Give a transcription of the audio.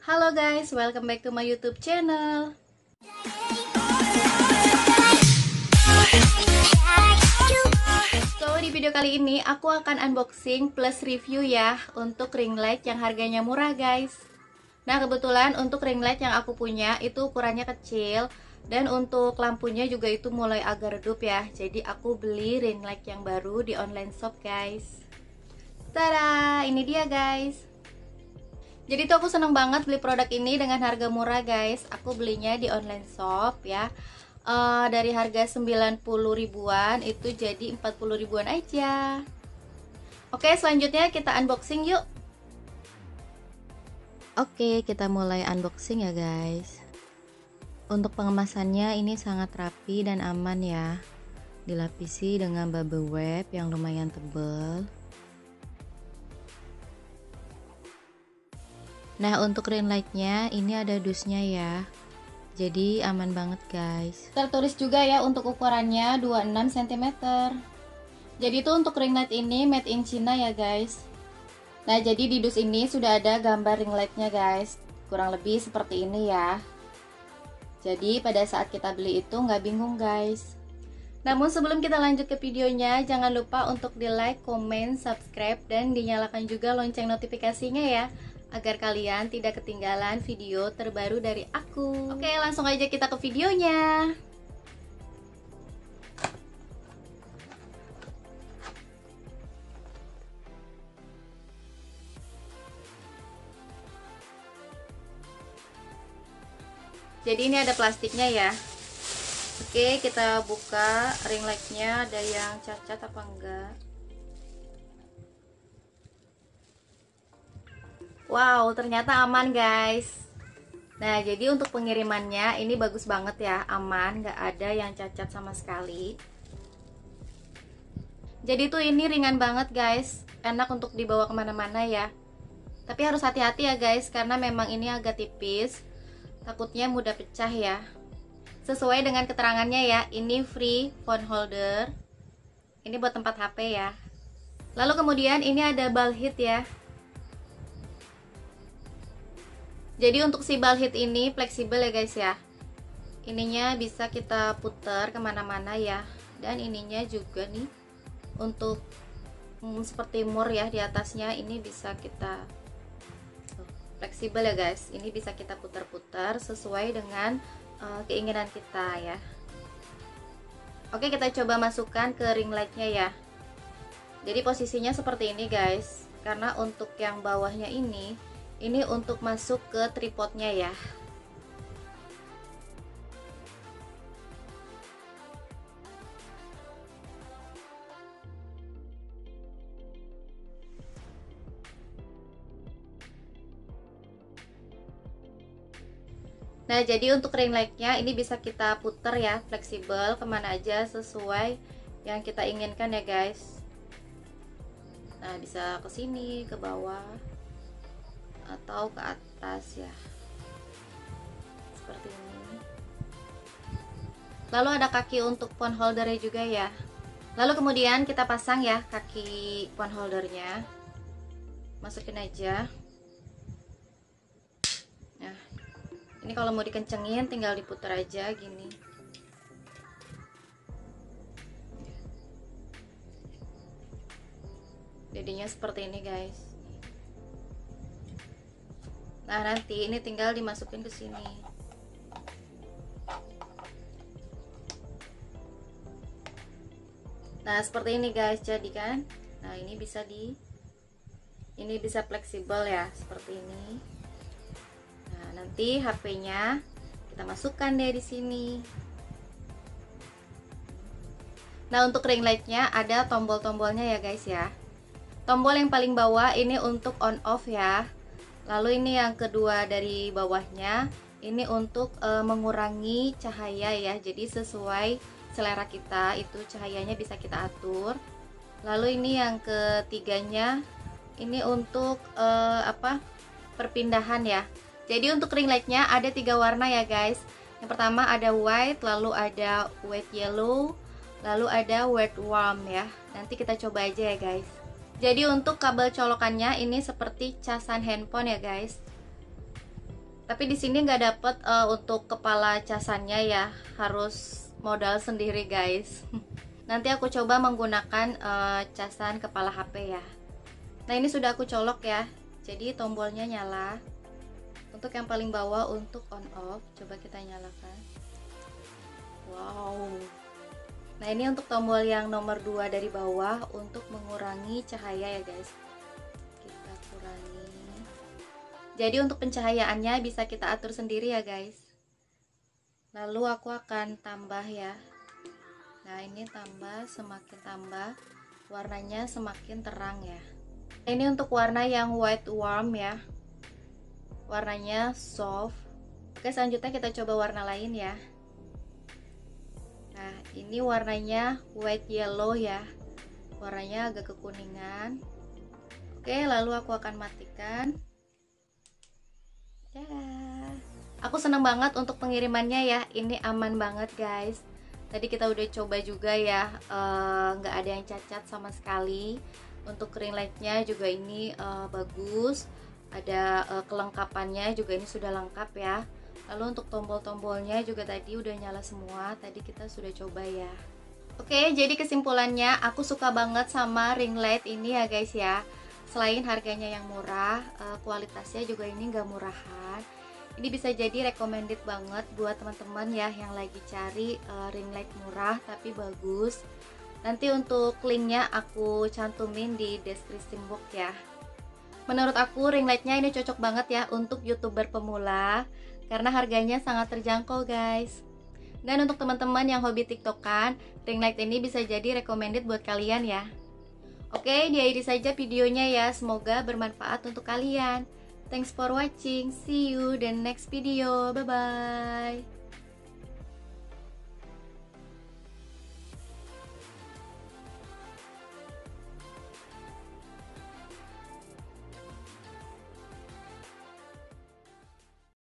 Halo guys, welcome back to my YouTube channel. So, di video kali ini aku akan unboxing plus review ya untuk ring light yang harganya murah guys. Nah, kebetulan untuk ring light yang aku punya itu ukurannya kecil dan untuk lampunya juga itu mulai agak redup ya. Jadi aku beli ring light yang baru di online shop guys. Tada, ini dia guys. Jadi tuh aku seneng banget beli produk ini dengan harga murah guys. Aku belinya di online shop ya. Uh, dari harga 90 ribuan itu jadi 40 ribuan aja. Oke selanjutnya kita unboxing yuk. Oke kita mulai unboxing ya guys. Untuk pengemasannya ini sangat rapi dan aman ya. Dilapisi dengan bubble wrap yang lumayan tebal Nah untuk ring lightnya ini ada dusnya ya. Jadi aman banget guys. Tertulis juga ya untuk ukurannya 26 cm jadi itu untuk ring light ini made in China ya guys. Nah jadi di dus ini sudah ada gambar ring lightnya guys. Kurang lebih seperti ini ya. Jadi pada saat kita beli itu nggak bingung guys. Namun sebelum kita lanjut ke videonya jangan lupa untuk di like, comment, subscribe dan dinyalakan juga lonceng notifikasinya ya agar kalian tidak ketinggalan video terbaru dari aku. Oke, langsung aja kita ke videonya. Jadi ini ada plastiknya ya. Oke, kita buka ring lightnya ada yang cacat apa enggak? Wow, ternyata aman guys. Nah, jadi untuk pengirimannya ini bagus banget ya, aman, nggak ada yang cacat sama sekali. Jadi tuh ini ringan banget guys, enak untuk dibawa ke mana-mana ya. Tapi harus hati-hati ya guys, karena memang ini agak tipis, takutnya mudah pecah ya. Sesuai dengan keterangannya ya, ini free phone holder. Ini buat tempat HP ya. Lalu kemudian ini ada ball heat ya jadi untuk si ball head ini fleksibel ya guys ya. Ininya bisa kita putar ke mana-mana ya. Dan ininya juga nih untuk hmm, seperti mur ya di atasnya ini bisa kita fleksibel ya guys. Ini bisa kita putar-putar sesuai dengan uh, keinginan kita ya. Oke kita coba masukkan ke ring lightnya ya. Jadi posisinya seperti ini guys. Karena untuk yang bawahnya ini ini untuk masuk ke tripodnya ya. Nah jadi untuk ring lightnya ini bisa kita putar ya fleksibel ke mana aja sesuai yang kita inginkan ya guys. Nah bisa ke sini ke bawah atau ke atas ya. Seperti ini. Lalu ada kaki untuk phone holdernya juga ya. Lalu kemudian kita pasang ya kaki phone holdernya masukin aja. Nah ini kalau mau dikencengin tinggal diputar aja gini. Jadinya seperti ini guys nah nanti ini tinggal dimasukin ke sini. Nah seperti ini guys jadi kan nah ini bisa di ini bisa fleksibel ya seperti ini. Nah nanti HP nya kita masukkan deh di sini. Nah untuk ring lightnya ada tombol-tombolnya ya guys ya. Tombol yang paling bawah ini untuk on off ya lalu ini yang kedua dari bawahnya ini untuk e, mengurangi cahaya ya. Jadi sesuai selera kita itu cahayanya bisa kita atur. Lalu ini yang ketiganya ini untuk e, apa perpindahan ya. Jadi untuk ring lightnya ada tiga warna ya guys. Yang pertama ada white lalu ada white yellow lalu ada white warm ya. Nanti kita coba aja ya guys jadi untuk kabel colokannya ini seperti casan handphone ya guys. Tapi di sini nggak dapet uh, untuk kepala casannya ya. Harus modal sendiri guys. Nanti aku coba menggunakan uh, casan kepala HP ya. Nah ini sudah aku colok ya. Jadi tombolnya nyala. Untuk yang paling bawah untuk on off coba kita nyalakan. Wow nah ini untuk tombol yang nomor 2 dari bawah untuk mengurangi cahaya ya guys. Kita kurangi. Jadi untuk pencahayaannya bisa kita atur sendiri ya guys. Lalu aku akan tambah ya. Nah ini tambah semakin tambah. Warnanya semakin terang ya. Ini untuk warna yang white warm ya. Warnanya soft. Oke selanjutnya kita coba warna lain ya nah ini warnanya white yellow ya. Warnanya agak kekuningan. Oke lalu aku akan matikan. Ya. Aku senang banget untuk pengirimannya ya. Ini aman banget guys. Tadi kita udah coba juga ya. Eh, nggak uh, ada yang cacat sama sekali. Untuk ring lightnya juga ini uh, bagus. Ada uh, kelengkapannya juga ini sudah lengkap ya lalu untuk tombol-tombolnya juga tadi udah nyala semua tadi kita sudah coba ya. Oke jadi kesimpulannya aku suka banget sama ring light ini ya guys ya. Selain harganya yang murah uh, kualitasnya juga ini nggak murahan. Ini bisa jadi recommended banget buat teman-teman ya yang lagi cari uh, ring light murah tapi bagus. Nanti untuk linknya aku cantumin di deskripsi box ya. Menurut aku ring lightnya ini cocok banget ya untuk youtuber pemula karena harganya sangat terjangkau guys dan untuk teman-teman yang hobi tiktokan ring light ini bisa jadi recommended buat kalian ya Oke, diakhiri saja videonya ya. Semoga bermanfaat untuk kalian. Thanks for watching. See you the next video. Bye bye.